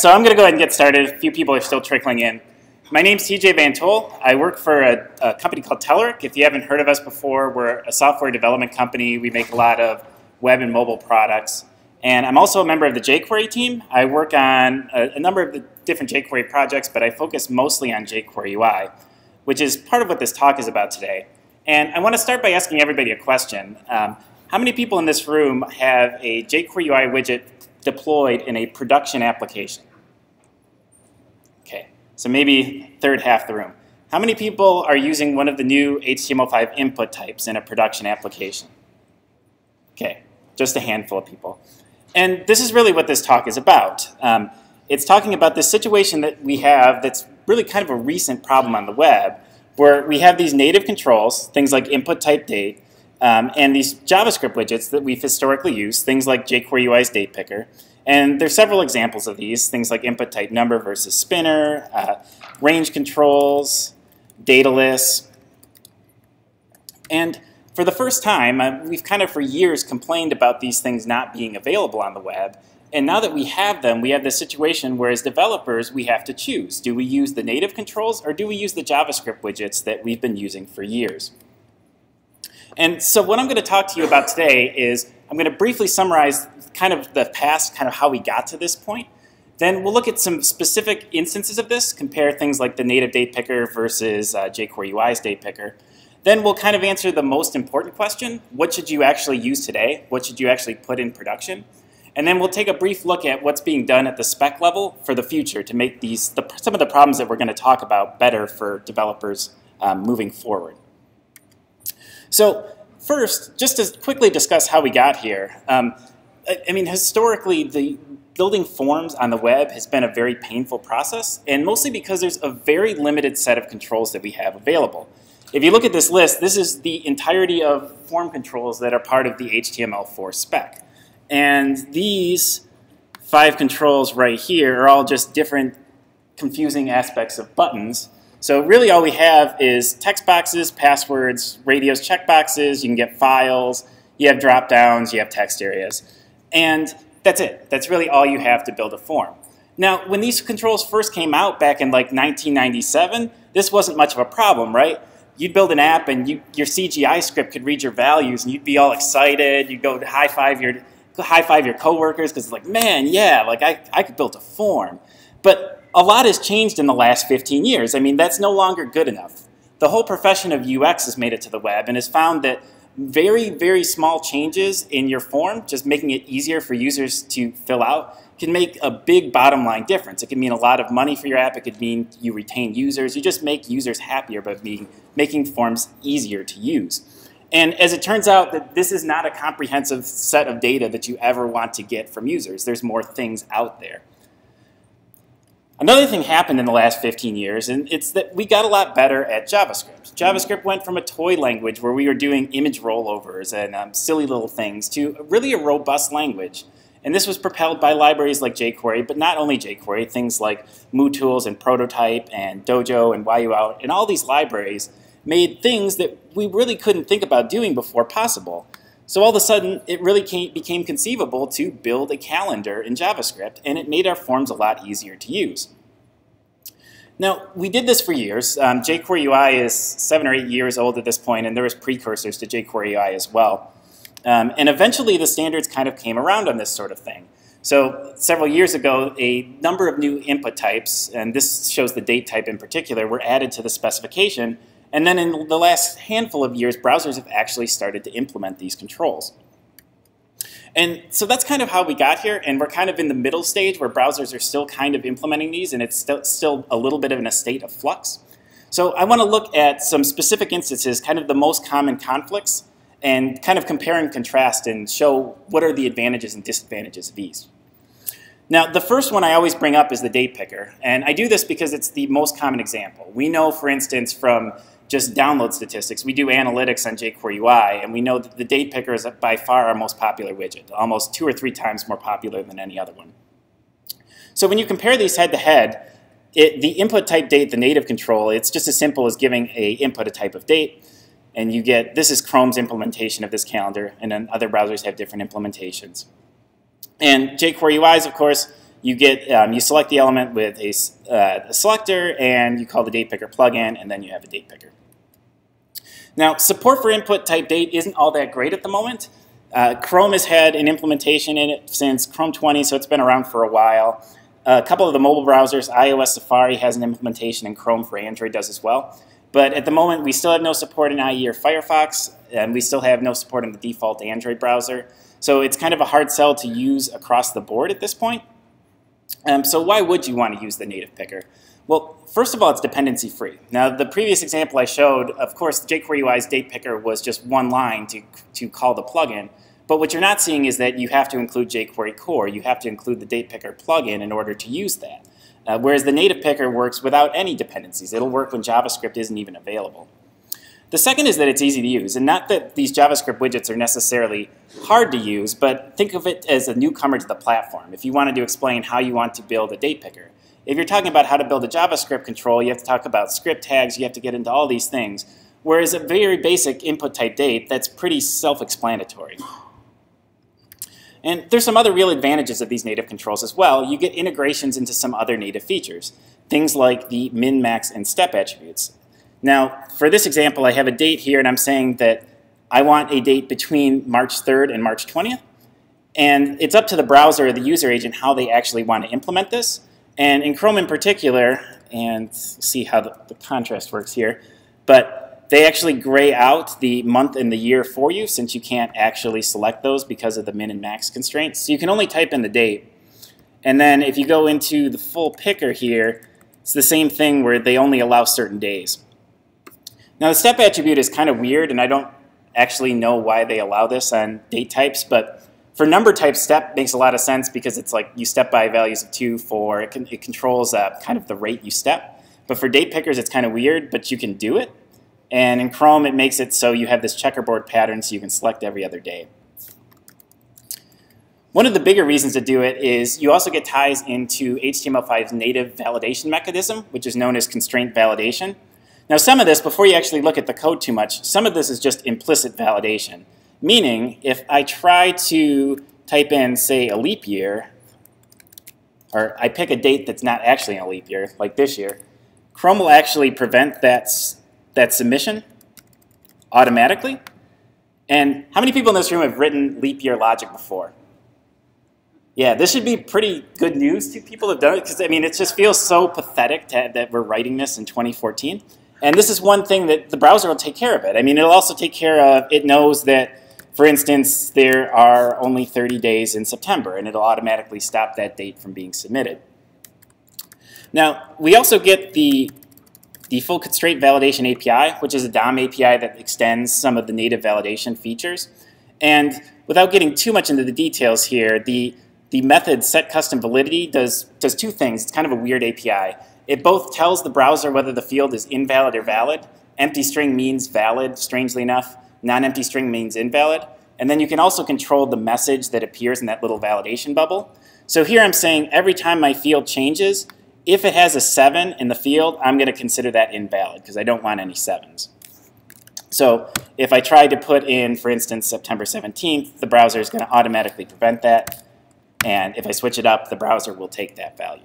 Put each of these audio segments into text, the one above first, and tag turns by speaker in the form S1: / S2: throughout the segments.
S1: so I'm going to go ahead and get started. A few people are still trickling in. My name's TJ VanToll. I work for a, a, company called Telerik. If you haven't heard of us before, we're a software development company. We make a lot of web and mobile products. And I'm also a member of the jQuery team. I work on a, a number of the different jQuery projects, but I focus mostly on jQuery UI, which is part of what this talk is about today. And I want to start by asking everybody a question. Um, how many people in this room have a jQuery UI widget deployed in a production application? So maybe third half the room. How many people are using one of the new HTML5 input types in a production application? Okay, just a handful of people. And this is really what this talk is about. Um, it's talking about the situation that we have that's really kind of a recent problem on the web, where we have these native controls, things like input type date, um, and these JavaScript widgets that we've historically used, things like jQuery UI's date picker. And there's several examples of these, things like input type number versus spinner, uh, range controls, data lists. And for the first time, uh, we've kind of for years complained about these things not being available on the web. And now that we have them, we have this situation where as developers, we have to choose. Do we use the native controls or do we use the JavaScript widgets that we've been using for years? And so what I'm going to talk to you about today is I'm going to briefly summarize kind of the past, kind of how we got to this point. Then we'll look at some specific instances of this, compare things like the native date picker versus uh, jQuery UI's date picker. Then we'll kind of answer the most important question, what should you actually use today? What should you actually put in production? And then we'll take a brief look at what's being done at the spec level for the future to make these the, some of the problems that we're going to talk about better for developers um, moving forward. So first, just to quickly discuss how we got here. Um, I, mean, historically, the building forms on the web has been a very painful process, and mostly because there's a very limited set of controls that we have available. If you look at this list, this is the entirety of form controls that are part of the HTML4 spec. And these five controls right here are all just different confusing aspects of buttons so really all we have is text boxes, passwords, radios, checkboxes, you can get files, you have drop downs, you have text areas. And that's it. That's really all you have to build a form. Now, when these controls first came out back in like 1997, this wasn't much of a problem, right? You'd build an app and you, your CGI script could read your values and you'd be all excited. You'd go high five your high five your coworkers because it's like, man, yeah, like I, I could build a form. But a lot has changed in the last 15 years. I mean, that's no longer good enough. The whole profession of UX has made it to the web and has found that very, very small changes in your form, just making it easier for users to fill out, can make a big bottom line difference. It can mean a lot of money for your app. It could mean you retain users. You just make users happier by being, making forms easier to use. And as it turns out, that this is not a comprehensive set of data that you ever want to get from users. There's more things out there. Another thing happened in the last 15 years, and it's that we got a lot better at JavaScript. JavaScript went from a toy language where we were doing image rollovers and um, silly little things to really a robust language. And this was propelled by libraries like jQuery, but not only jQuery, things like MooTools and Prototype and Dojo and YUI, and all these libraries made things that we really couldn't think about doing before possible. So all of a sudden, it really came, became conceivable to build a calendar in JavaScript, and it made our forms a lot easier to use. Now, we did this for years. Um, jQuery UI is seven or eight years old at this point, and there was precursors to jQuery UI as well. Um, and eventually, the standards kind of came around on this sort of thing. So several years ago, a number of new input types, and this shows the date type in particular, were added to the specification and then in the last handful of years, browsers have actually started to implement these controls. And so that's kind of how we got here, and we're kind of in the middle stage where browsers are still kind of implementing these, and it's still, still a little bit of in a state of flux. So I want to look at some specific instances, kind of the most common conflicts, and kind of compare and contrast and show what are the advantages and disadvantages of these. Now, the first one I always bring up is the date picker, and I do this because it's the most common example. We know, for instance, from just download statistics. We do analytics on jQuery UI, and we know that the date picker is by far our most popular widget, almost two or three times more popular than any other one. So when you compare these head to head, it, the input type date, the native control, it's just as simple as giving a input a type of date, and you get, this is Chrome's implementation of this calendar, and then other browsers have different implementations. And jQuery UI's, of course, you get um, you select the element with a, uh, a, selector, and you call the date picker plugin, and then you have a date picker. Now, support for input type date isn't all that great at the moment. Uh, Chrome has had an implementation in it since Chrome 20, so it's been around for a while. a couple of the mobile browsers, iOS Safari has an implementation, and Chrome for Android does as well. But at the moment, we still have no support in IE or Firefox, and we still have no support in the default Android browser. So it's kind of a hard sell to use across the board at this point. Um, so why would you want to use the native picker? Well, first of all, it's dependency free. Now, the previous example I showed, of course, jQuery UI's date picker was just one line to, to call the plugin. But what you're not seeing is that you have to include jQuery core. You have to include the date picker plugin in order to use that. Uh, whereas the native picker works without any dependencies. It'll work when JavaScript isn't even available. The second is that it's easy to use, and not that these JavaScript widgets are necessarily hard to use, but think of it as a newcomer to the platform if you wanted to explain how you want to build a date picker. If you're talking about how to build a JavaScript control, you have to talk about script tags, you have to get into all these things, whereas a very basic input type date, that's pretty self-explanatory. And there's some other real advantages of these native controls as well. You get integrations into some other native features, things like the min, max, and step attributes. Now, for this example, I have a date here, and I'm saying that I want a date between March 3rd and March 20th. And it's up to the browser or the user agent how they actually want to implement this. And in Chrome in particular, and see how the, the contrast works here, but they actually gray out the month and the year for you since you can't actually select those because of the min and max constraints. So you can only type in the date. And then if you go into the full picker here, it's the same thing where they only allow certain days. Now the step attribute is kind of weird, and I don't actually know why they allow this on date types, but for number type, step makes a lot of sense because it's like you step by values of two, four. It, can, it controls uh, kind of the rate you step. But for date pickers, it's kind of weird, but you can do it. And in Chrome, it makes it so you have this checkerboard pattern so you can select every other day. One of the bigger reasons to do it is you also get ties into HTML5's native validation mechanism, which is known as constraint validation. Now some of this, before you actually look at the code too much, some of this is just implicit validation. Meaning, if I try to type in, say, a leap year, or I pick a date that's not actually a leap year, like this year, Chrome will actually prevent that, that submission automatically. And how many people in this room have written leap year logic before? Yeah, this should be pretty good news to people who've done it, because I mean, it just feels so pathetic that we're writing this in 2014. And this is one thing that the browser will take care of it. I mean, it'll also take care of, it knows that, for instance, there are only 30 days in September, and it'll automatically stop that date from being submitted. Now, we also get the, full constraint validation API, which is a DOM API that extends some of the native validation features. And without getting too much into the details here, the, the method set custom validity does, does two things. It's kind of a weird API. It both tells the browser whether the field is invalid or valid. Empty string means valid, strangely enough. Non-empty string means invalid. And then you can also control the message that appears in that little validation bubble. So here I'm saying every time my field changes, if it has a 7 in the field, I'm going to consider that invalid because I don't want any 7s. So if I try to put in, for instance, September 17th, the browser is going to automatically prevent that. And if I switch it up, the browser will take that value.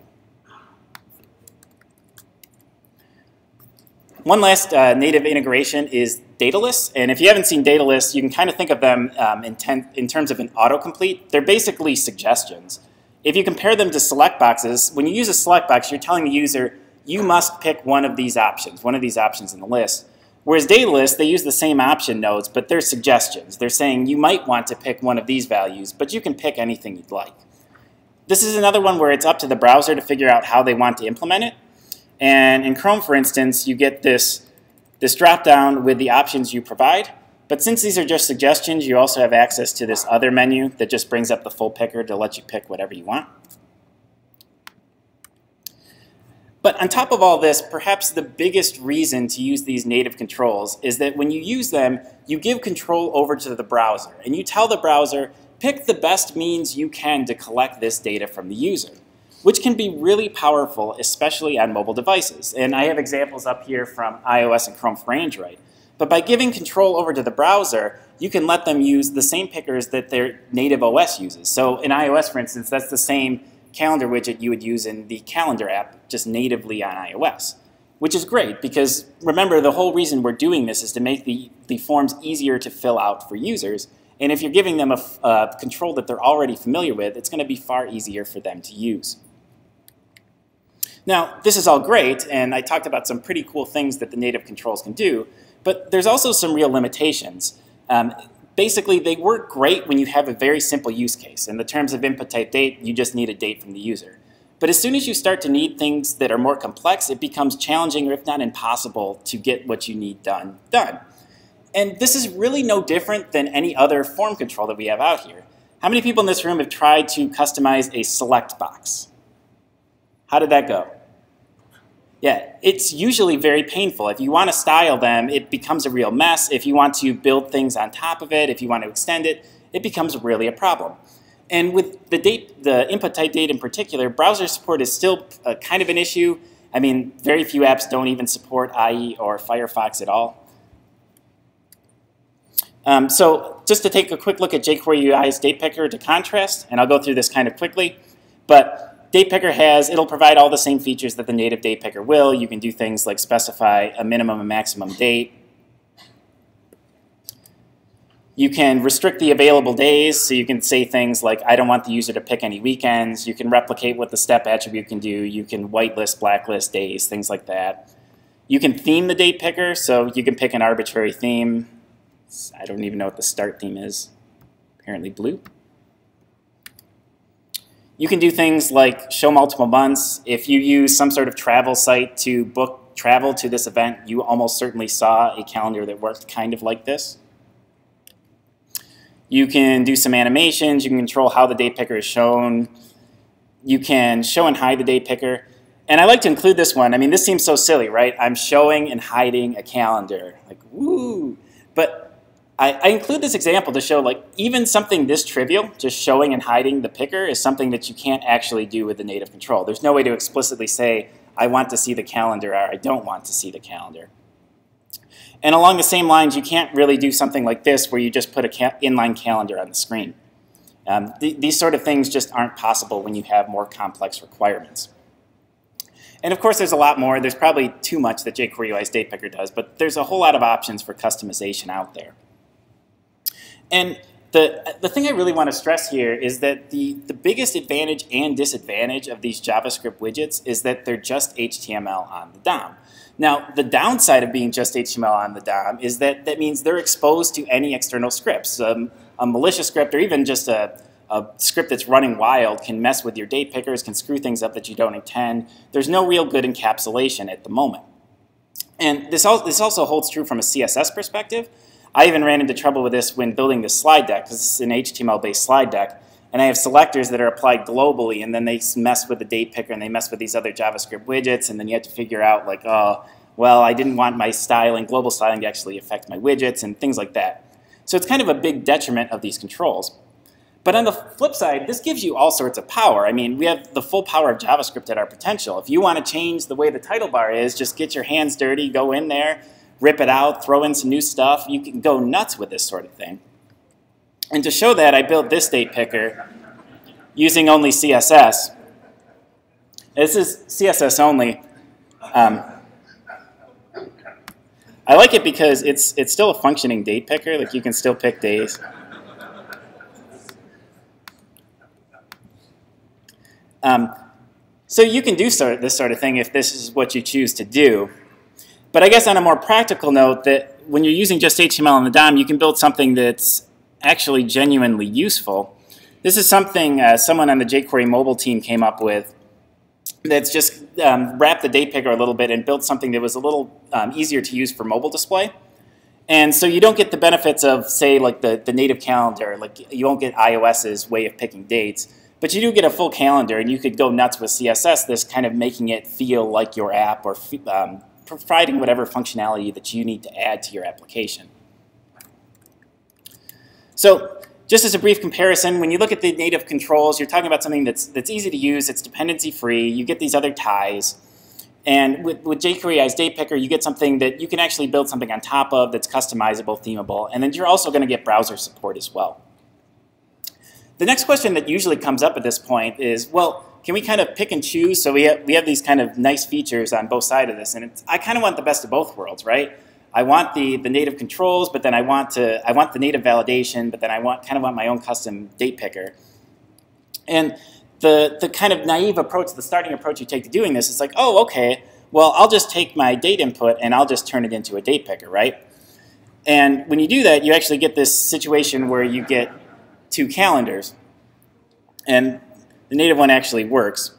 S1: One last uh, native integration is Datalist. And if you haven't seen Datalist, you can kind of think of them um, in, ten, in terms of an autocomplete. They're basically suggestions. If you compare them to select boxes, when you use a select box, you're telling the user, you must pick one of these options, one of these options in the list. Whereas Datalist, they use the same option nodes, but they're suggestions. They're saying you might want to pick one of these values, but you can pick anything you'd like. This is another one where it's up to the browser to figure out how they want to implement it. And in Chrome, for instance, you get this, this drop-down with the options you provide. But since these are just suggestions, you also have access to this other menu that just brings up the full picker to let you pick whatever you want. But on top of all this, perhaps the biggest reason to use these native controls is that when you use them, you give control over to the browser. And you tell the browser, pick the best means you can to collect this data from the user which can be really powerful, especially on mobile devices. And I have examples up here from iOS and Chrome for Android. But by giving control over to the browser, you can let them use the same pickers that their native OS uses. So in iOS, for instance, that's the same calendar widget you would use in the calendar app just natively on iOS, which is great because remember the whole reason we're doing this is to make the, the forms easier to fill out for users. And if you're giving them a, a control that they're already familiar with, it's going to be far easier for them to use. Now, this is all great, and I talked about some pretty cool things that the native controls can do, but there's also some real limitations. Um, basically, they work great when you have a very simple use case. In the terms of input type date, you just need a date from the user. But as soon as you start to need things that are more complex, it becomes challenging or if not impossible to get what you need done done. And this is really no different than any other form control that we have out here. How many people in this room have tried to customize a select box? How did that go? Yeah, it's usually very painful. If you want to style them, it becomes a real mess. If you want to build things on top of it, if you want to extend it, it becomes really a problem. And with the date, the input type date in particular, browser support is still a kind of an issue. I mean, very few apps don't even support IE or Firefox at all. Um, so just to take a quick look at jQuery UI's date picker to contrast, and I'll go through this kind of quickly, but Date Picker has, it'll provide all the same features that the native Date Picker will. You can do things like specify a minimum and maximum date. You can restrict the available days, so you can say things like, I don't want the user to pick any weekends. You can replicate what the step attribute can do. You can whitelist, blacklist days, things like that. You can theme the date picker, so you can pick an arbitrary theme. I don't even know what the start theme is. Apparently blue. You can do things like show multiple months. If you use some sort of travel site to book travel to this event, you almost certainly saw a calendar that worked kind of like this. You can do some animations. You can control how the date picker is shown. You can show and hide the date picker. And I like to include this one. I mean, this seems so silly, right? I'm showing and hiding a calendar. Like, woo. But I, I, include this example to show like even something this trivial, just showing and hiding the picker, is something that you can't actually do with the native control. There's no way to explicitly say, I want to see the calendar or I don't want to see the calendar. And along the same lines, you can't really do something like this where you just put an ca inline calendar on the screen. Um, th these sort of things just aren't possible when you have more complex requirements. And of course, there's a lot more. There's probably too much that jQuery UI's date picker does, but there's a whole lot of options for customization out there. And the, the thing I really want to stress here is that the, the biggest advantage and disadvantage of these JavaScript widgets is that they're just HTML on the DOM. Now, the downside of being just HTML on the DOM is that that means they're exposed to any external scripts. Um, a malicious script or even just a, a script that's running wild can mess with your date pickers, can screw things up that you don't intend. There's no real good encapsulation at the moment. And this, al this also holds true from a CSS perspective. I even ran into trouble with this when building this slide deck, because is an HTML-based slide deck, and I have selectors that are applied globally, and then they mess with the date picker, and they mess with these other JavaScript widgets, and then you have to figure out, like, oh, well, I didn't want my styling, global styling to actually affect my widgets, and things like that. So it's kind of a big detriment of these controls. But on the flip side, this gives you all sorts of power. I mean, we have the full power of JavaScript at our potential. If you want to change the way the title bar is, just get your hands dirty, go in there, rip it out, throw in some new stuff. You can go nuts with this sort of thing. And to show that, I built this date picker using only CSS. This is CSS only. Um, I like it because it's it's still a functioning date picker. Like you can still pick days. Um, so you can do sort of this sort of thing if this is what you choose to do. But I guess on a more practical note, that when you're using just HTML on the DOM, you can build something that's actually genuinely useful. This is something uh, someone on the jQuery mobile team came up with that's just um, wrapped the date picker a little bit and built something that was a little um, easier to use for mobile display. And so you don't get the benefits of, say, like the, the native calendar. Like you won't get iOS's way of picking dates. But you do get a full calendar, and you could go nuts with CSS, this kind of making it feel like your app or um, providing whatever functionality that you need to add to your application. So just as a brief comparison, when you look at the native controls, you're talking about something that's, that's easy to use, it's dependency-free, you get these other ties. And with, with jQuery as date picker, you get something that you can actually build something on top of that's customizable, themable, and then you're also going to get browser support as well. The next question that usually comes up at this point is, well, can we kind of pick and choose? So we have, we have these kind of nice features on both sides of this, and I kind of want the best of both worlds, right? I want the, the native controls, but then I want to I want the native validation, but then I want kind of want my own custom date picker. And the the kind of naive approach, the starting approach you take to doing this is like, oh, okay, well, I'll just take my date input and I'll just turn it into a date picker, right? And when you do that, you actually get this situation where you get two calendars. And the native one actually works.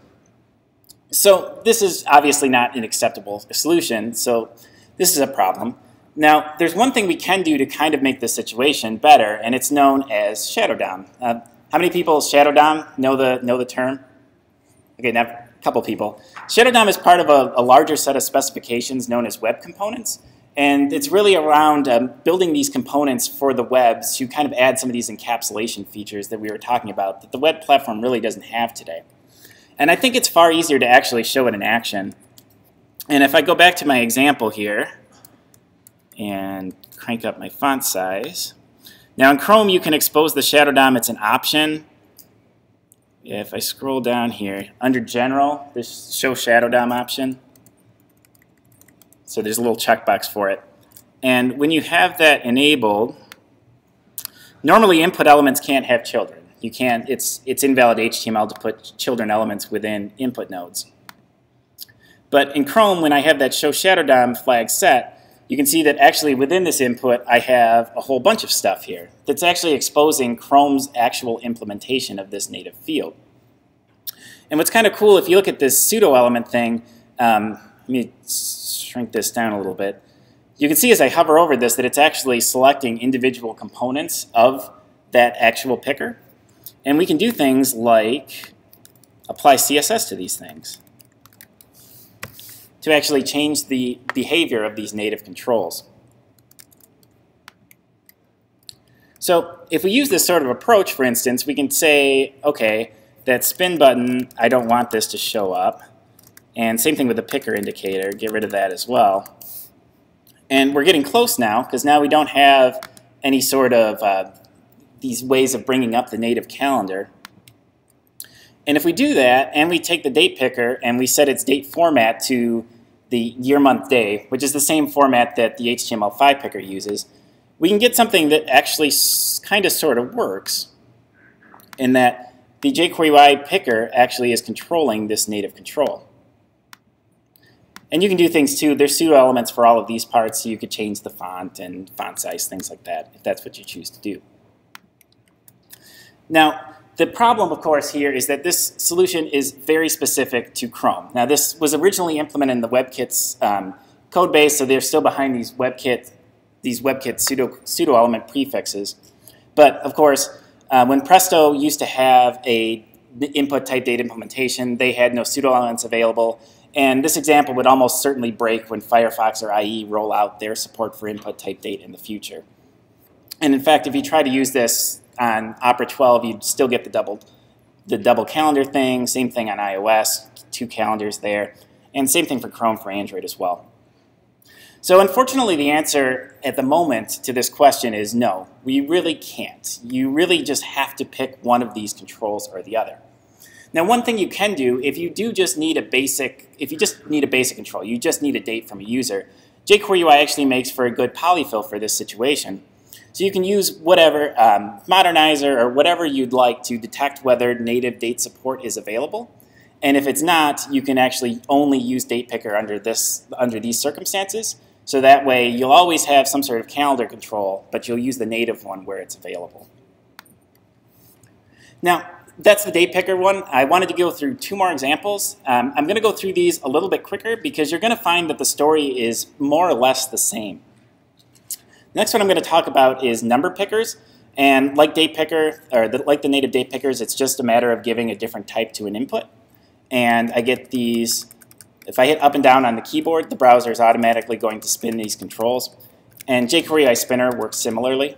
S1: So this is obviously not an acceptable solution, so this is a problem. Now, there's one thing we can do to kind of make this situation better, and it's known as shadow DOM. Uh, how many people shadow DOM know the, know the term? Okay, now a couple people. Shadow DOM is part of a, a larger set of specifications known as web components. And it's really around um, building these components for the web to kind of add some of these encapsulation features that we were talking about that the web platform really doesn't have today. And I think it's far easier to actually show it in action. And if I go back to my example here and crank up my font size, now in Chrome you can expose the shadow DOM, it's an option. If I scroll down here, under General, this Show Shadow DOM option, so there's a little checkbox for it. And when you have that enabled, normally input elements can't have children. You can't, it's, it's invalid HTML to put children elements within input nodes. But in Chrome, when I have that show shadow DOM flag set, you can see that actually within this input, I have a whole bunch of stuff here that's actually exposing Chrome's actual implementation of this native field. And what's kind of cool, if you look at this pseudo element thing, um, let me shrink this down a little bit. You can see as I hover over this that it's actually selecting individual components of that actual picker. And we can do things like apply CSS to these things to actually change the behavior of these native controls. So if we use this sort of approach, for instance, we can say, okay, that spin button, I don't want this to show up. And same thing with the picker indicator, get rid of that as well. And we're getting close now, because now we don't have any sort of uh, these ways of bringing up the native calendar. And if we do that, and we take the date picker and we set its date format to the year, month, day, which is the same format that the HTML5 picker uses, we can get something that actually kind of sort of works in that the jQuery picker actually is controlling this native control. And you can do things too. There's pseudo elements for all of these parts, so you could change the font and font size, things like that, if that's what you choose to do. Now, the problem, of course, here is that this solution is very specific to Chrome. Now, this was originally implemented in the WebKit's um, code base, so they're still behind these WebKit, these WebKit pseudo, pseudo element prefixes. But, of course, uh, when Presto used to have a input type date implementation, they had no pseudo elements available, and this example would almost certainly break when Firefox or IE roll out their support for input type date in the future. And in fact, if you try to use this on Opera 12, you'd still get the double, the double calendar thing. Same thing on iOS, two calendars there. And same thing for Chrome for Android as well. So unfortunately, the answer at the moment to this question is no. We really can't. You really just have to pick one of these controls or the other. Now, one thing you can do, if you do just need a basic, if you just need a basic control, you just need a date from a user, jQuery UI actually makes for a good polyfill for this situation. So you can use whatever um, Modernizr or whatever you'd like to detect whether native date support is available. And if it's not, you can actually only use date picker under this under these circumstances. So that way you'll always have some sort of calendar control, but you'll use the native one where it's available. Now, that's the date picker one. I wanted to go through two more examples. Um, I'm going to go through these a little bit quicker because you're going to find that the story is more or less the same. Next one I'm going to talk about is number pickers. And like date picker, or the, like the native date pickers, it's just a matter of giving a different type to an input. And I get these, if I hit up and down on the keyboard, the browser is automatically going to spin these controls. And jQuery UI spinner works similarly.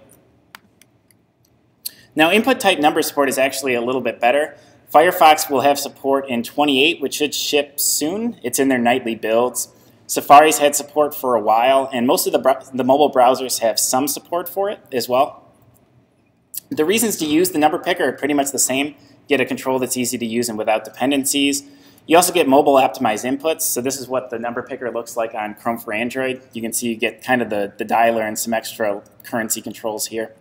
S1: Now input type number support is actually a little bit better. Firefox will have support in 28, which should ship soon. It's in their nightly builds. Safari's had support for a while, and most of the, the mobile browsers have some support for it as well. The reasons to use the number picker are pretty much the same. get a control that's easy to use and without dependencies. You also get mobile optimized inputs. So this is what the number picker looks like on Chrome for Android. You can see you get kind of the, the dialer and some extra currency controls here.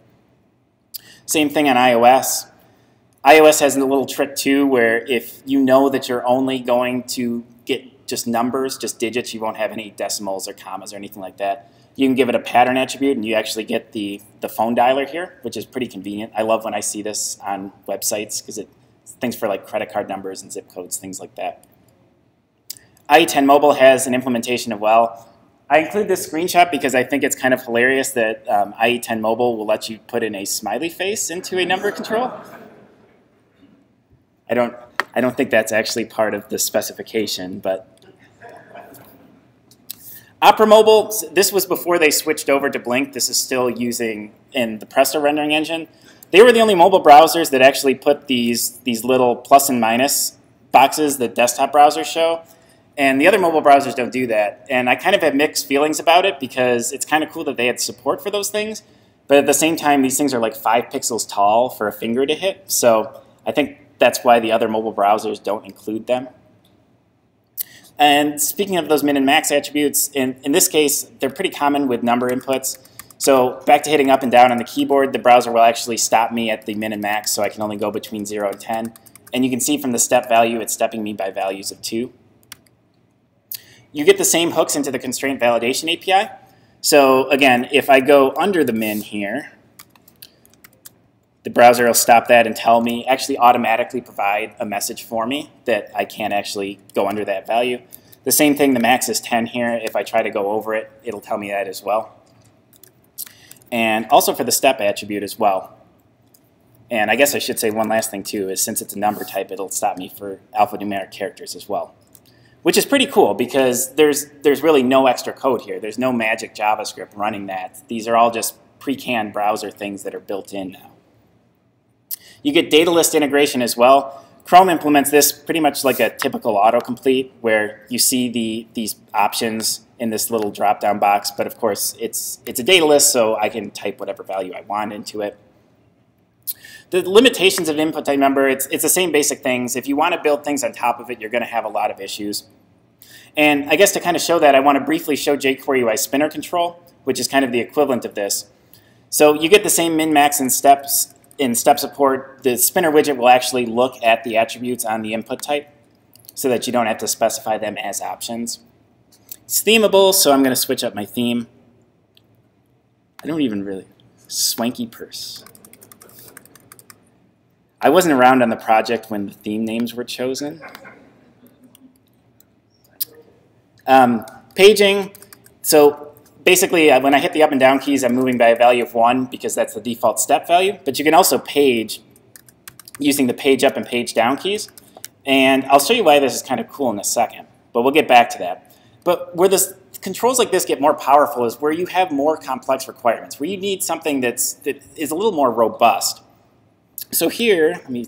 S1: Same thing on iOS. iOS has a little trick too where if you know that you're only going to get just numbers, just digits, you won't have any decimals or commas or anything like that. You can give it a pattern attribute and you actually get the, the phone dialer here, which is pretty convenient. I love when I see this on websites because it things for like credit card numbers and zip codes, things like that. IE10 Mobile has an implementation of well. I include this screenshot because I think it's kind of hilarious that um, IE10 Mobile will let you put in a smiley face into a number control. I don't, I don't think that's actually part of the specification, but Opera Mobile, this was before they switched over to Blink. This is still using in the Presto rendering engine. They were the only mobile browsers that actually put these, these little plus and minus boxes that desktop browsers show. And the other mobile browsers don't do that. And I kind of have mixed feelings about it because it's kind of cool that they had support for those things. But at the same time, these things are like five pixels tall for a finger to hit. So I think that's why the other mobile browsers don't include them. And speaking of those min and max attributes, in, in this case, they're pretty common with number inputs. So back to hitting up and down on the keyboard, the browser will actually stop me at the min and max, so I can only go between 0 and 10. And you can see from the step value, it's stepping me by values of 2. You get the same hooks into the constraint validation API. So again, if I go under the min here, the browser will stop that and tell me, actually automatically provide a message for me that I can't actually go under that value. The same thing, the max is 10 here. If I try to go over it, it'll tell me that as well and also for the step attribute as well. And I guess I should say one last thing too, is since it's a number type, it'll stop me for alphanumeric characters as well. Which is pretty cool because there's, there's really no extra code here. There's no magic JavaScript running that. These are all just pre-canned browser things that are built in now. You get data list integration as well. Chrome implements this pretty much like a typical autocomplete where you see the, these options in this little drop-down box, but of course it's, it's a data list, so I can type whatever value I want into it. The limitations of input type number, it's, it's the same basic things. If you want to build things on top of it, you're going to have a lot of issues. And I guess to kind of show that, I want to briefly show jQuery UI spinner control, which is kind of the equivalent of this. So you get the same min-max and steps in step support. The spinner widget will actually look at the attributes on the input type so that you don't have to specify them as options. It's themable, so I'm going to switch up my theme. I don't even really... Swanky purse. I wasn't around on the project when the theme names were chosen. Um, paging. So basically, uh, when I hit the up and down keys, I'm moving by a value of 1 because that's the default step value. But you can also page using the page up and page down keys. And I'll show you why this is kind of cool in a second. But we'll get back to that. But where this controls like this get more powerful is where you have more complex requirements, where you need something that's that is a little more robust. So here, let me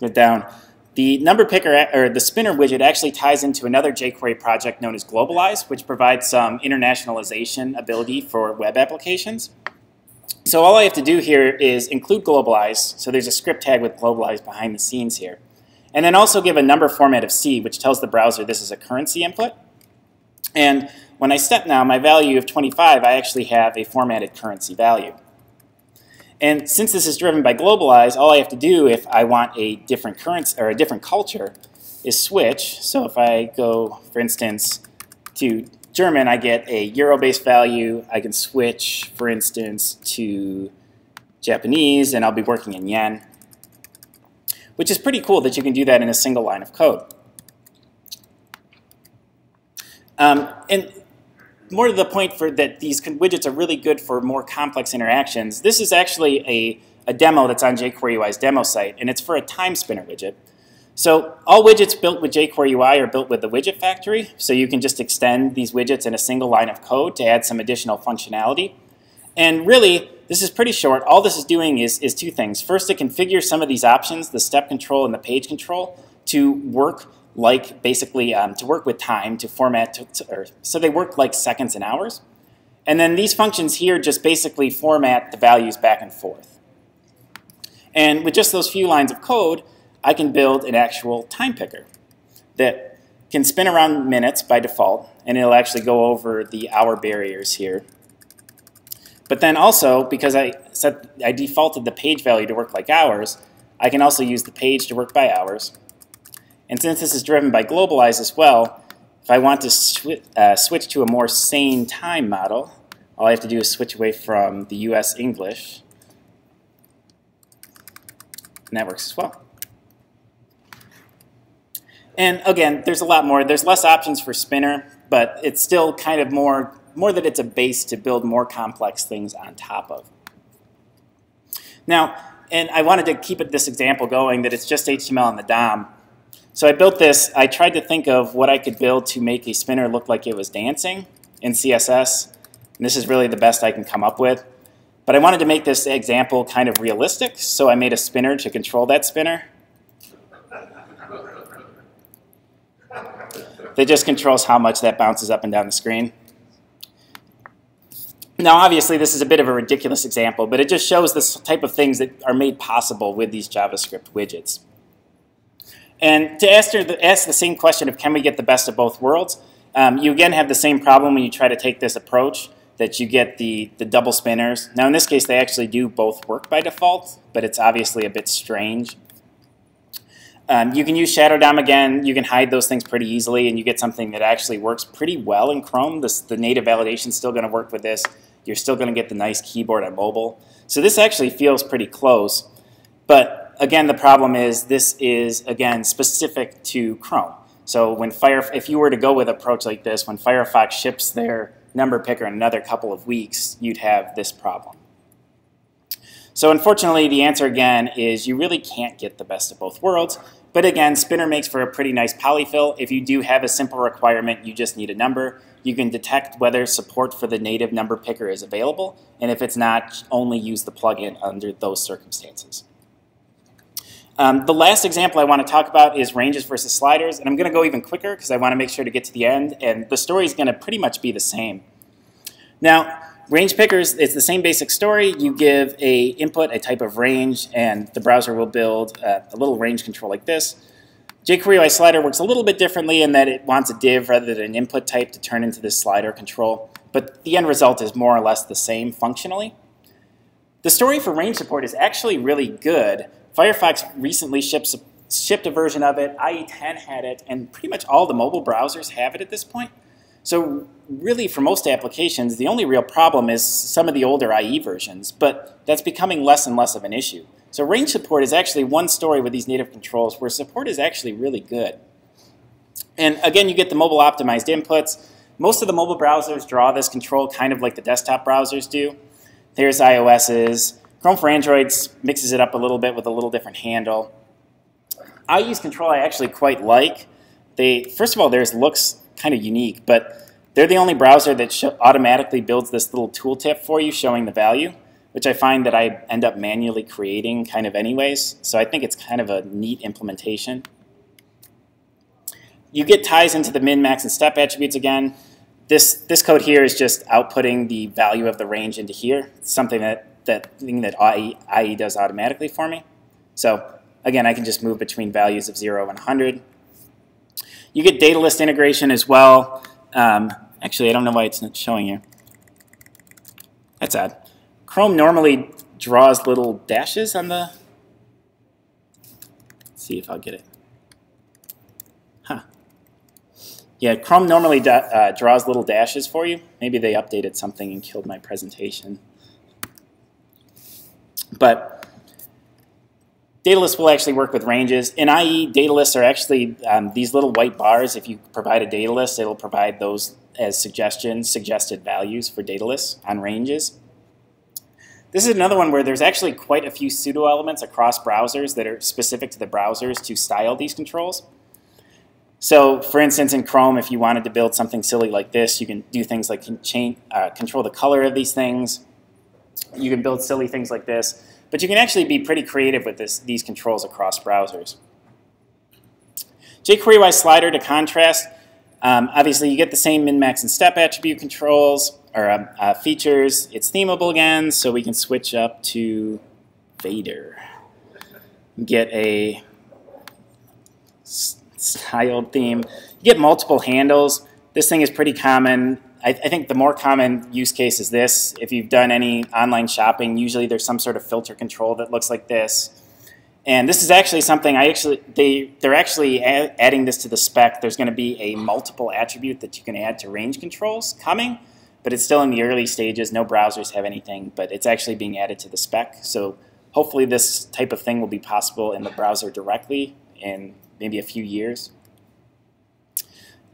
S1: go down. The number picker or the spinner widget actually ties into another jQuery project known as Globalize, which provides some internationalization ability for web applications. So all I have to do here is include Globalize. So there's a script tag with Globalize behind the scenes here. And then also give a number format of C, which tells the browser this is a currency input. And when I step now my value of 25, I actually have a formatted currency value. And since this is driven by globalize, all I have to do if I want a different currency or a different culture is switch. So if I go, for instance, to German, I get a euro-based value. I can switch, for instance, to Japanese, and I'll be working in yen, which is pretty cool that you can do that in a single line of code. Um, and more to the point for that these widgets are really good for more complex interactions. This is actually a, a demo that's on jQuery UI's demo site, and it's for a time spinner widget. So all widgets built with jQuery UI are built with the widget factory, so you can just extend these widgets in a single line of code to add some additional functionality. And really, this is pretty short. All this is doing is, is two things. First, to configure some of these options, the step control and the page control, to work like basically um, to work with time to format, to, to, or, so they work like seconds and hours. And then these functions here just basically format the values back and forth. And with just those few lines of code, I can build an actual time picker that can spin around minutes by default, and it'll actually go over the hour barriers here. But then also, because I set I defaulted the page value to work like hours, I can also use the page to work by hours. And since this is driven by globalize as well, if I want to sw uh, switch to a more sane time model, all I have to do is switch away from the US English. And that works as well. And again, there's a lot more. There's less options for Spinner, but it's still kind of more, more that it's a base to build more complex things on top of. Now, and I wanted to keep it, this example going that it's just HTML on the DOM. So I built this, I tried to think of what I could build to make a spinner look like it was dancing in CSS. And this is really the best I can come up with. But I wanted to make this example kind of realistic, so I made a spinner to control that spinner. that just controls how much that bounces up and down the screen. Now, obviously, this is a bit of a ridiculous example, but it just shows the type of things that are made possible with these JavaScript widgets. And to answer the, ask the same question of can we get the best of both worlds, um, you again have the same problem when you try to take this approach that you get the, the double spinners. Now in this case they actually do both work by default, but it's obviously a bit strange. Um, you can use Shadow DOM again, you can hide those things pretty easily and you get something that actually works pretty well in Chrome. This, the native validation is still going to work with this. You're still going to get the nice keyboard on mobile. So this actually feels pretty close. But again, the problem is this is, again, specific to Chrome. So when Fire, if you were to go with an approach like this, when Firefox ships their number picker in another couple of weeks, you'd have this problem. So unfortunately, the answer again is you really can't get the best of both worlds. But again, Spinner makes for a pretty nice polyfill. If you do have a simple requirement, you just need a number. You can detect whether support for the native number picker is available, and if it's not, only use the plugin under those circumstances. Um, the last example I want to talk about is ranges versus sliders, and I'm going to go even quicker because I want to make sure to get to the end, and the story is going to pretty much be the same. Now, range pickers, it's the same basic story. You give a input, a type of range, and the browser will build a, a little range control like this. jQuery UI slider works a little bit differently in that it wants a div rather than an input type to turn into this slider control, but the end result is more or less the same functionally. The story for range support is actually really good, Firefox recently shipped, shipped a version of it. IE10 had it, and pretty much all the mobile browsers have it at this point. So really, for most applications, the only real problem is some of the older IE versions, but that's becoming less and less of an issue. So range support is actually one story with these native controls where support is actually really good. And again, you get the mobile optimized inputs. Most of the mobile browsers draw this control kind of like the desktop browsers do. There's iOS's. Chrome for Androids mixes it up a little bit with a little different handle. I use control I actually quite like. They First of all, theirs looks kind of unique, but they're the only browser that automatically builds this little tooltip for you showing the value, which I find that I end up manually creating kind of anyways. So I think it's kind of a neat implementation. You get ties into the min, max, and step attributes again. This, this code here is just outputting the value of the range into here. Something that that thing that IE, does automatically for me. So again, I can just move between values of 0 and 100. You get data list integration as well. Um, actually, I don't know why it's not showing you. That's odd. Chrome normally draws little dashes on the... Let's see if I'll get it. Huh. Yeah, Chrome normally uh, draws little dashes for you. Maybe they updated something and killed my presentation. But data lists will actually work with ranges. In IE, data lists are actually um, these little white bars. If you provide a data list, it'll provide those as suggestions, suggested values for data lists on ranges. This is another one where there's actually quite a few pseudo elements across browsers that are specific to the browsers to style these controls. So for instance, in Chrome, if you wanted to build something silly like this, you can do things like change, uh, control the color of these things, you can build silly things like this, but you can actually be pretty creative with this, these controls across browsers. jQuery slider to contrast, um, obviously you get the same min, max, and step attribute controls or um, uh, features. It's themable again, so we can switch up to Vader. Get a styled theme. You get multiple handles. This thing is pretty common. I, I, think the more common use case is this. If you've done any online shopping, usually there's some sort of filter control that looks like this. And this is actually something I actually, they, they're actually adding this to the spec. There's going to be a multiple attribute that you can add to range controls coming, but it's still in the early stages. No browsers have anything, but it's actually being added to the spec. So hopefully this type of thing will be possible in the browser directly in maybe a few years.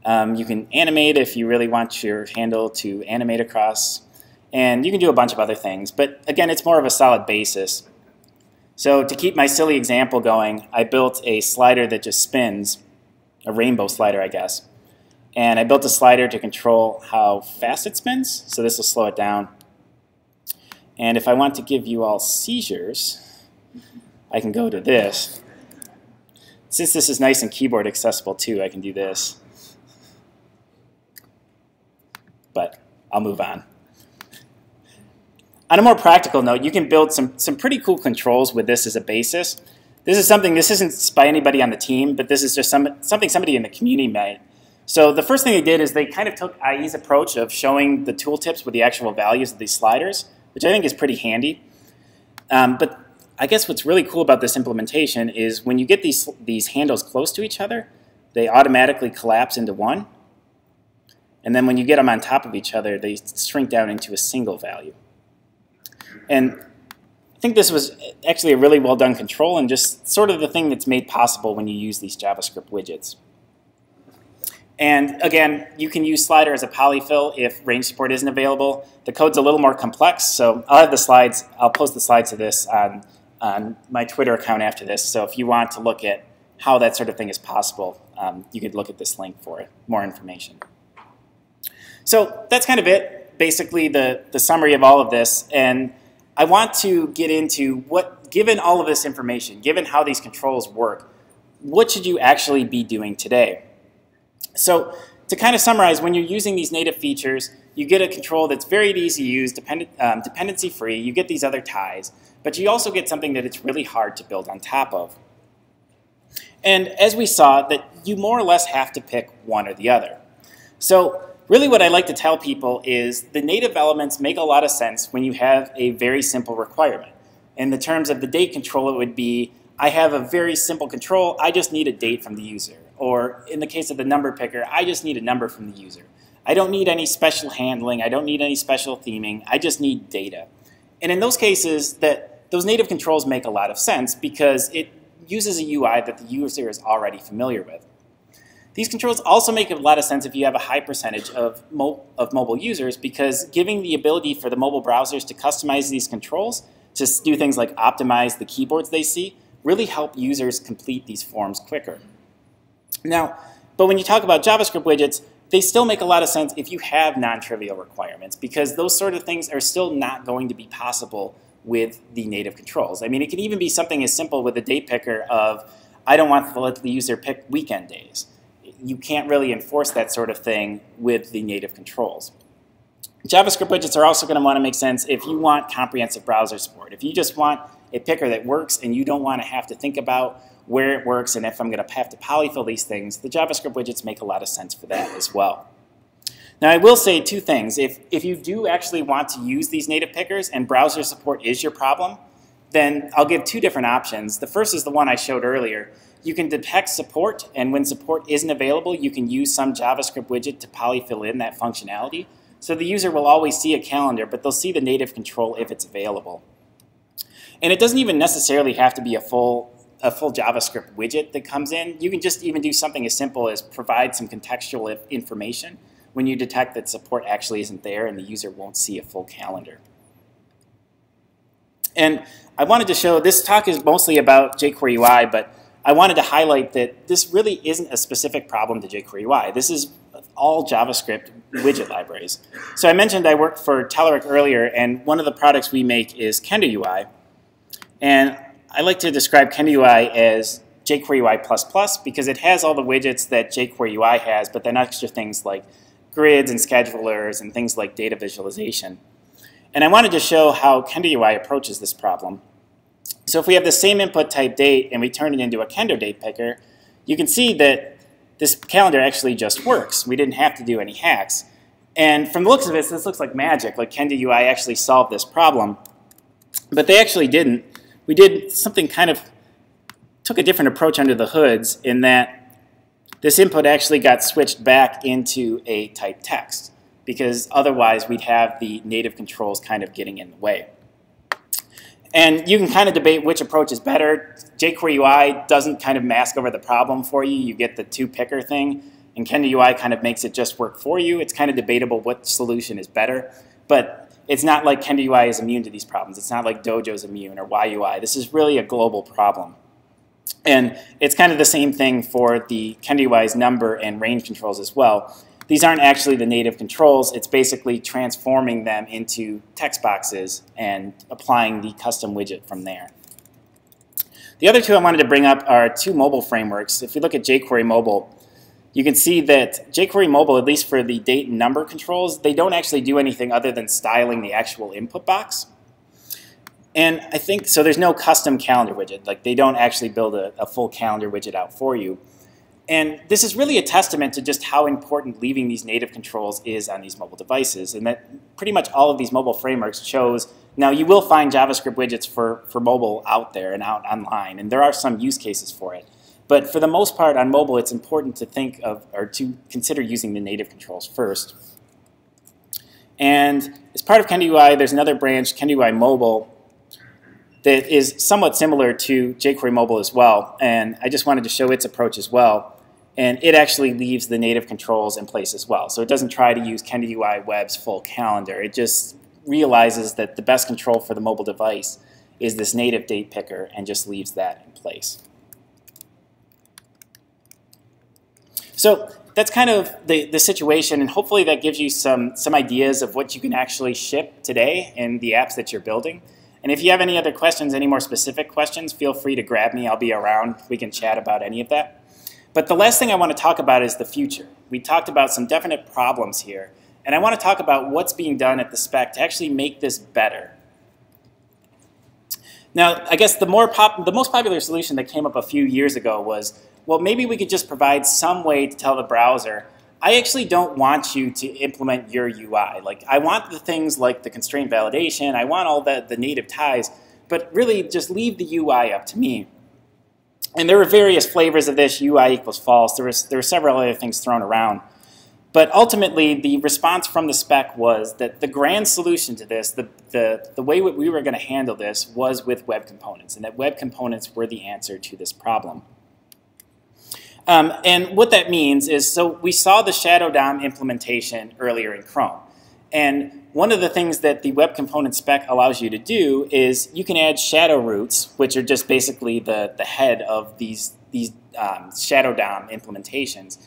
S1: Um, you can animate if you really want your handle to animate across. And you can do a bunch of other things. But again, it's more of a solid basis. So to keep my silly example going, I built a slider that just spins, a rainbow slider, I guess. And I built a slider to control how fast it spins, so this will slow it down. And if I want to give you all seizures, I can go to this. Since this is nice and keyboard accessible too, I can do this. But I'll move on. On a more practical note, you can build some, some pretty cool controls with this as a basis. This is something, this isn't by anybody on the team, but this is just some, something somebody in the community made. So the first thing they did is they kind of took IE's approach of showing the tooltips with the actual values of these sliders, which I think is pretty handy. Um, but I guess what's really cool about this implementation is when you get these, these handles close to each other, they automatically collapse into one. And then when you get them on top of each other, they shrink down into a single value. And I think this was actually a really well done control and just sort of the thing that's made possible when you use these JavaScript widgets. And again, you can use Slider as a polyfill if range support isn't available. The code's a little more complex, so I'll have the slides, I'll post the slides of this on, on my Twitter account after this. So if you want to look at how that sort of thing is possible, um, you could look at this link for more information. So that's kind of it, basically the, the summary of all of this. And I want to get into what, given all of this information, given how these controls work, what should you actually be doing today? So to kind of summarize, when you're using these native features, you get a control that's very easy to use, dependent, um, dependency free, you get these other ties, but you also get something that it's really hard to build on top of. And as we saw, that you more or less have to pick one or the other. So really what I like to tell people is the native elements make a lot of sense when you have a very simple requirement. In the terms of the date control, it would be, I have a very simple control, I just need a date from the user. Or in the case of the number picker, I just need a number from the user. I don't need any special handling, I don't need any special theming, I just need data. And in those cases, that those native controls make a lot of sense because it uses a UI that the user is already familiar with. These controls also make a lot of sense if you have a high percentage of, mo of mobile users because giving the ability for the mobile browsers to customize these controls to do things like optimize the keyboards they see really help users complete these forms quicker. Now, but when you talk about JavaScript widgets, they still make a lot of sense if you have non-trivial requirements because those sort of things are still not going to be possible with the native controls. I mean, it can even be something as simple with a date picker of, I don't want to let the user pick weekend days you can't really enforce that sort of thing with the native controls. JavaScript widgets are also going to want to make sense if you want comprehensive browser support. If you just want a picker that works and you don't want to have to think about where it works and if I'm going to have to polyfill these things, the JavaScript widgets make a lot of sense for that as well. Now I will say two things. If, if you do actually want to use these native pickers and browser support is your problem, then I'll give two different options. The first is the one I showed earlier, you can detect support, and when support isn't available, you can use some JavaScript widget to polyfill in that functionality. So the user will always see a calendar, but they'll see the native control if it's available. And it doesn't even necessarily have to be a full, a full JavaScript widget that comes in. You can just even do something as simple as provide some contextual information when you detect that support actually isn't there and the user won't see a full calendar. And I wanted to show, this talk is mostly about jQuery UI, but I wanted to highlight that this really isn't a specific problem to jQuery UI. This is all JavaScript widget libraries. So I mentioned I worked for Telerik earlier, and one of the products we make is Kendo UI. And I like to describe Kendo UI as jQuery UI++ because it has all the widgets that jQuery UI has, but then extra things like grids and schedulers and things like data visualization. And I wanted to show how Kendo UI approaches this problem. So if we have the same input type date and we turn it into a Kendo date picker, you can see that this calendar actually just works. We didn't have to do any hacks. And from the looks of it, this looks like magic, like Kendo UI actually solved this problem. But they actually didn't. We did something kind of, took a different approach under the hoods in that this input actually got switched back into a type text because otherwise we'd have the native controls kind of getting in the way. And you can kind of debate which approach is better. jQuery UI doesn't kind of mask over the problem for you. You get the two picker thing, and Kendo UI kind of makes it just work for you. It's kind of debatable what solution is better, but it's not like Kendo UI is immune to these problems. It's not like Dojo's immune or YUI. This is really a global problem. And it's kind of the same thing for the Kendo UI's number and range controls as well. These aren't actually the native controls. It's basically transforming them into text boxes and applying the custom widget from there. The other two I wanted to bring up are two mobile frameworks. If we look at jQuery Mobile, you can see that jQuery Mobile, at least for the date and number controls, they don't actually do anything other than styling the actual input box. And I think, so there's no custom calendar widget. Like they don't actually build a, a full calendar widget out for you. And this is really a testament to just how important leaving these native controls is on these mobile devices. And that pretty much all of these mobile frameworks shows, now you will find JavaScript widgets for, for mobile out there and out online, and there are some use cases for it. But for the most part on mobile, it's important to think of, or to consider using the native controls first. And as part of Kendo UI, there's another branch, Kendo UI Mobile, that is somewhat similar to jQuery Mobile as well. And I just wanted to show its approach as well and it actually leaves the native controls in place as well. So it doesn't try to use Kendo UI Web's full calendar. It just realizes that the best control for the mobile device is this native date picker and just leaves that in place. So that's kind of the, the situation, and hopefully that gives you some, some ideas of what you can actually ship today in the apps that you're building. And if you have any other questions, any more specific questions, feel free to grab me. I'll be around. We can chat about any of that. But the last thing I want to talk about is the future. We talked about some definite problems here, and I want to talk about what's being done at the spec to actually make this better. Now, I guess the, more pop, the most popular solution that came up a few years ago was, well, maybe we could just provide some way to tell the browser, I actually don't want you to implement your UI. Like, I want the things like the constraint validation, I want all the, the native ties, but really just leave the UI up to me. And there were various flavors of this, UI equals false. There, was, there were several other things thrown around. But ultimately, the response from the spec was that the grand solution to this, the, the, the way we were going to handle this was with web components, and that web components were the answer to this problem. Um, and what that means is, so we saw the Shadow DOM implementation earlier in Chrome. And one of the things that the web component spec allows you to do is you can add shadow roots, which are just basically the, the head of these, these um, shadow DOM implementations.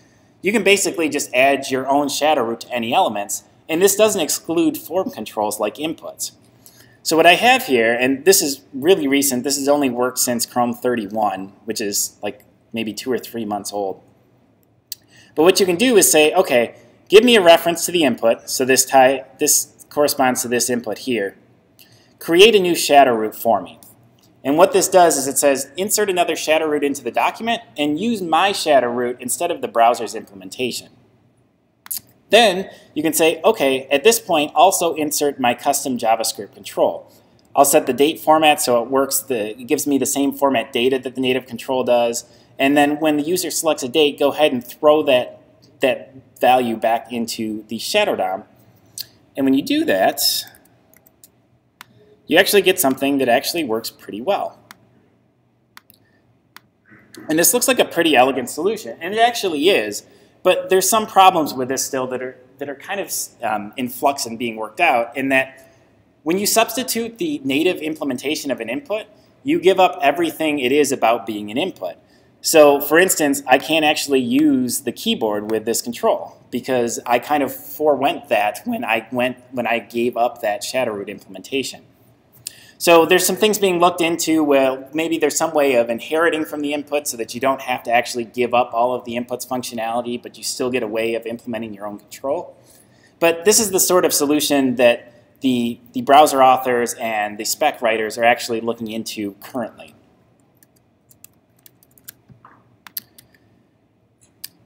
S1: You can basically just add your own shadow root to any elements, and this doesn't exclude form controls like inputs. So what I have here, and this is really recent, this has only worked since Chrome 31, which is like maybe two or three months old. But what you can do is say, okay, give me a reference to the input, so this, tie, this corresponds to this input here. Create a new shadow root for me. And what this does is it says insert another shadow root into the document and use my shadow root instead of the browser's implementation. Then you can say, okay, at this point also insert my custom JavaScript control. I'll set the date format so it works, the, it gives me the same format data that the native control does. And then when the user selects a date, go ahead and throw that, that value back into the shadow DOM and when you do that, you actually get something that actually works pretty well. And this looks like a pretty elegant solution, and it actually is, but there's some problems with this still that are, that are kind of um, in flux and being worked out in that when you substitute the native implementation of an input, you give up everything it is about being an input. So for instance, I can't actually use the keyboard with this control because I kind of forewent that when I went when I gave up that Shadowroot implementation. So there's some things being looked into. Well, maybe there's some way of inheriting from the input so that you don't have to actually give up all of the input's functionality, but you still get a way of implementing your own control. But this is the sort of solution that the, the browser authors and the spec writers are actually looking into currently.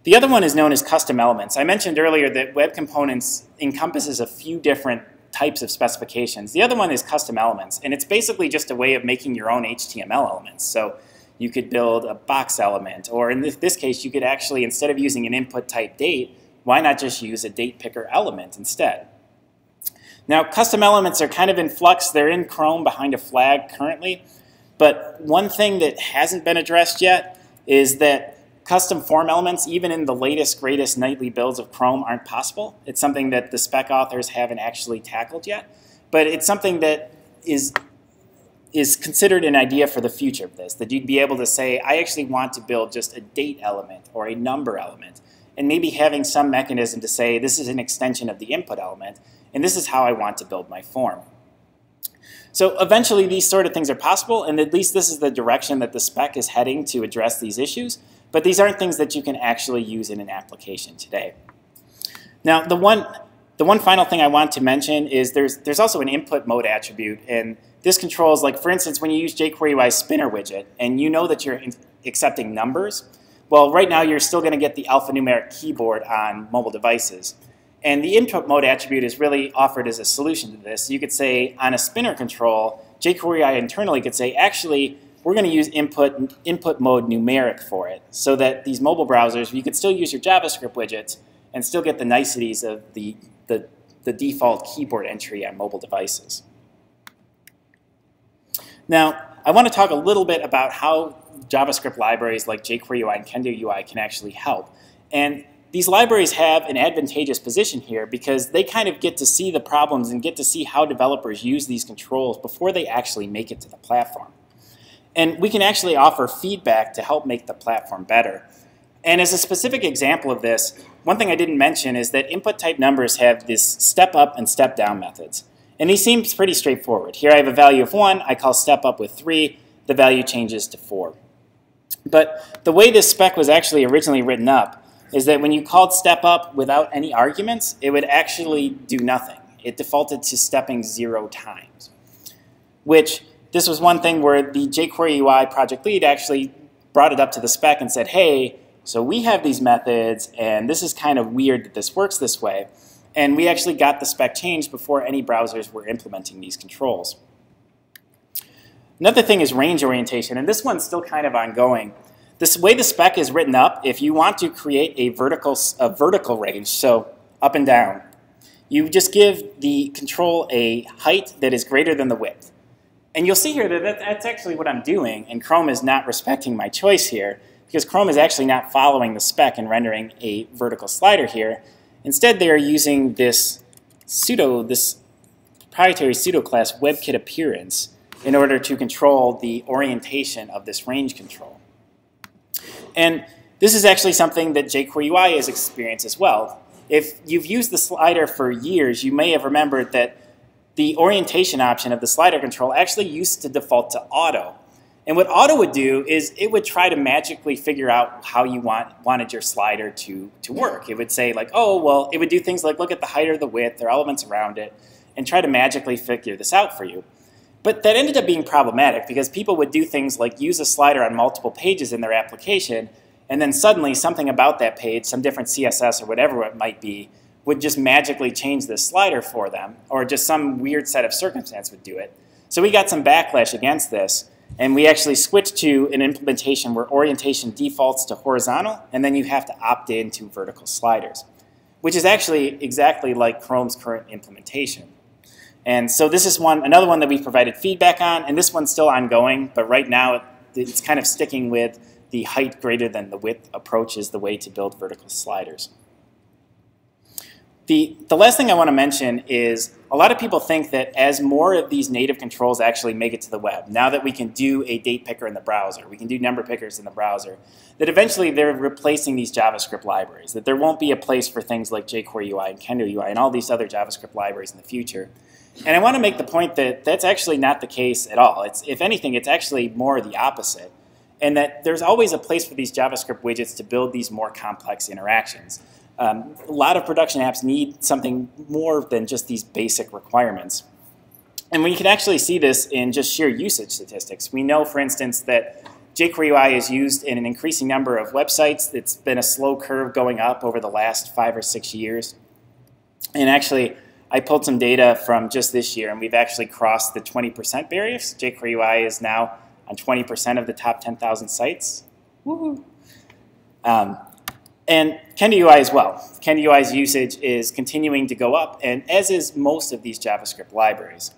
S1: The other one is known as custom elements. I mentioned earlier that web components encompasses a few different types of specifications. The other one is custom elements, and it's basically just a way of making your own HTML elements. So you could build a box element, or in this, case, you could actually, instead of using an input type date, why not just use a date picker element instead? Now, custom elements are kind of in flux. They're in Chrome behind a flag currently. But one thing that hasn't been addressed yet is that Custom form elements, even in the latest, greatest nightly builds of Chrome, aren't possible. It's something that the spec authors haven't actually tackled yet, but it's something that is is considered an idea for the future of this, that you'd be able to say, I actually want to build just a date element or a number element, and maybe having some mechanism to say, this is an extension of the input element, and this is how I want to build my form. So eventually these sort of things are possible, and at least this is the direction that the spec is heading to address these issues. But these aren't things that you can actually use in an application today. Now, the one, the one final thing I want to mention is there's, there's also an input mode attribute. And this controls, like for instance, when you use jQuery UI spinner widget and you know that you're accepting numbers, well, right now you're still going to get the alphanumeric keyboard on mobile devices. And the input mode attribute is really offered as a solution to this. You could say on a spinner control, jQuery internally could say, actually, we're going to use input, input mode numeric for it so that these mobile browsers, you could still use your JavaScript widgets and still get the niceties of the, the, the default keyboard entry on mobile devices. Now, I want to talk a little bit about how JavaScript libraries like jQuery UI and Kendo UI can actually help. And these libraries have an advantageous position here because they kind of get to see the problems and get to see how developers use these controls before they actually make it to the platform. And we can actually offer feedback to help make the platform better. And as a specific example of this, one thing I didn't mention is that input type numbers have this step up and step down methods. And these seem pretty straightforward. Here I have a value of 1, I call step up with 3, the value changes to 4. But the way this spec was actually originally written up is that when you called step up without any arguments, it would actually do nothing. It defaulted to stepping zero times, which this was one thing where the jQuery UI project lead actually brought it up to the spec and said, hey, so we have these methods, and this is kind of weird that this works this way. And we actually got the spec changed before any browsers were implementing these controls. Another thing is range orientation, and this one's still kind of ongoing. This way the spec is written up, if you want to create a vertical, a vertical range, so up and down, you just give the control a height that is greater than the width. And you'll see here that that's actually what I'm doing, and Chrome is not respecting my choice here, because Chrome is actually not following the spec and rendering a vertical slider here. Instead, they are using this pseudo, this proprietary pseudo class WebKit appearance in order to control the orientation of this range control. And this is actually something that jQuery UI has experienced as well. If you've used the slider for years, you may have remembered that the orientation option of the slider control actually used to default to auto. And what auto would do is it would try to magically figure out how you want wanted your slider to, to work. It would say like, oh, well, it would do things like look at the height or the width or elements around it and try to magically figure this out for you. But that ended up being problematic because people would do things like use a slider on multiple pages in their application and then suddenly something about that page, some different CSS or whatever it might be, would just magically change this slider for them, or just some weird set of circumstance would do it. So we got some backlash against this, and we actually switched to an implementation where orientation defaults to horizontal, and then you have to opt in to vertical sliders, which is actually exactly like Chrome's current implementation. And so this is one, another one that we've provided feedback on, and this one's still ongoing, but right now it's kind of sticking with the height greater than the width approach is the way to build vertical sliders. The, the last thing I want to mention is a lot of people think that as more of these native controls actually make it to the web, now that we can do a date picker in the browser, we can do number pickers in the browser, that eventually they're replacing these JavaScript libraries, that there won't be a place for things like jQuery UI and Kendo UI and all these other JavaScript libraries in the future. And I want to make the point that that's actually not the case at all. It's, if anything, it's actually more the opposite, and that there's always a place for these JavaScript widgets to build these more complex interactions. Um, a lot of production apps need something more than just these basic requirements. And we can actually see this in just sheer usage statistics. We know, for instance, that jQuery UI is used in an increasing number of websites. It's been a slow curve going up over the last five or six years. And actually, I pulled some data from just this year, and we've actually crossed the 20% barrier. So jQuery UI is now on 20% of the top 10,000 sites. Woohoo! Um, and Kendo UI as well. Kendo UI's usage is continuing to go up, and as is most of these JavaScript libraries.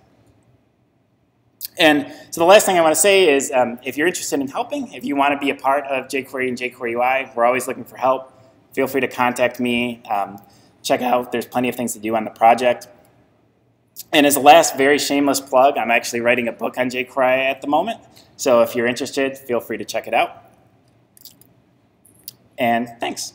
S1: And so the last thing I want to say is um, if you're interested in helping, if you want to be a part of jQuery and jQuery UI, we're always looking for help. Feel free to contact me. Um, check out, there's plenty of things to do on the project. And as a last very shameless plug, I'm actually writing a book on jQuery at the moment. So if you're interested, feel free to check it out. And thanks.